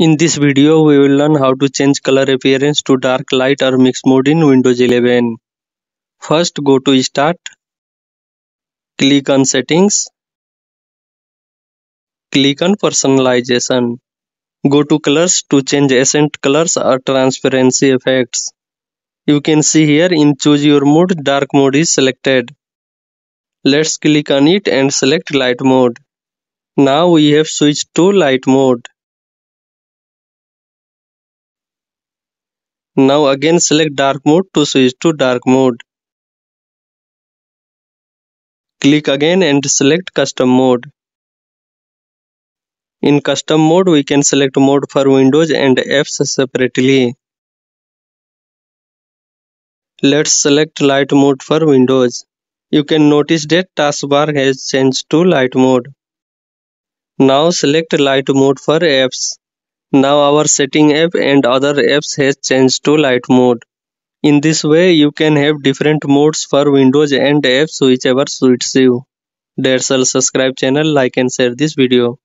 In this video, we will learn how to change color appearance to dark, light or mixed mode in Windows 11. First, go to Start. Click on Settings. Click on Personalization. Go to Colors to change accent colors or transparency effects. You can see here in Choose Your Mode, Dark Mode is selected. Let's click on it and select Light Mode. Now we have switched to Light Mode. Now again select dark mode to switch to dark mode. Click again and select custom mode. In custom mode we can select mode for Windows and apps separately. Let's select light mode for Windows. You can notice that taskbar has changed to light mode. Now select light mode for apps. Now our setting app and other apps has changed to light mode. In this way you can have different modes for Windows and apps whichever suits you. That's all subscribe channel like and share this video.